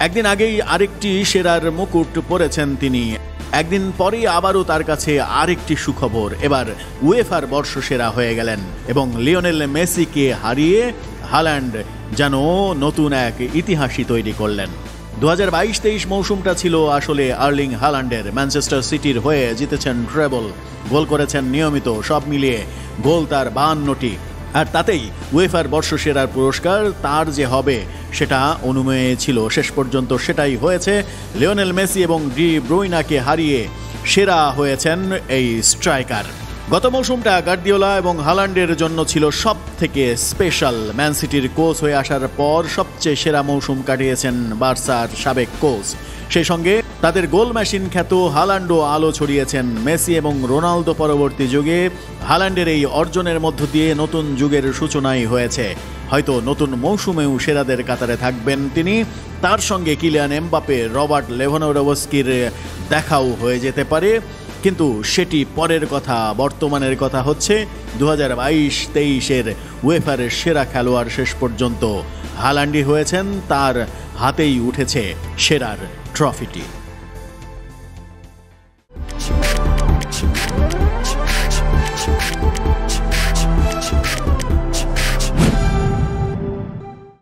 একদিন আগেই আরেকটি সেরার মুকুট পরেছেন তিনি। একদিন পরেই আবারও তার কাছে আরেকটি সুখবর। এবার উয়েফার বর্ষসেরা হয়ে গেলেন এবং লিওনেল মেসিকে হারিয়ে হাল্যান্ড যেন নতুন এক ইতিহাসই তৈরি করলেন। দু হাজার বাইশ তেইশ মৌসুমটা ছিল আসলে আর্লিং হালান্ডের ম্যানচেস্টার সিটির হয়ে জিতেছেন ট্রেবল। গোল করেছেন নিয়মিত। সব মিলিয়ে গোল তার বাহান্নটি। আর তাতেই উয়েফার বর্ষসেরার পুরস্কার তার যে হবে সেটা অনুমেয় ছিল। শেষ পর্যন্ত সেটাই হয়েছে। লিওনেল মেসি এবং ডি ব্রুইনাকে হারিয়ে সেরা হয়েছেন এই স্ট্রাইকার। গত মৌসুমটা গার্দিওলা এবং হালান্ডের জন্য ছিল সব থেকে স্পেশাল। ম্যান সিটির কোচ হয়ে আসার পর সবচেয়ে সেরা মৌসুম কাটিয়েছেন বার্সার সাবেক কোচ। সেই সঙ্গে তাদের গোল মেশিন খ্যাত হালান্ডও আলো ছড়িয়েছেন মেসি এবং রোনালদো পরবর্তী যুগে। হালান্ডের এই অর্জনের মধ্য দিয়ে নতুন যুগের সূচনাই হয়েছে। হয়তো নতুন মৌসুমেও সেরাদের কাতারে থাকবেন তিনি। তার সঙ্গে কিলিয়ান এমবাপে রবার্ট লেভানোরোভস্কির দেখাও হয়ে যেতে পারে। কিন্তু সেটি পরের কথা, বর্তমানের কথা হচ্ছে দু হাজার বাইশ তেইশের ওয়েফারের সেরা খেলোয়াড় শেষ পর্যন্ত। হালান্ডি হয়েছেন, তার হাতেই উঠেছে সেরার ট্রফিটি।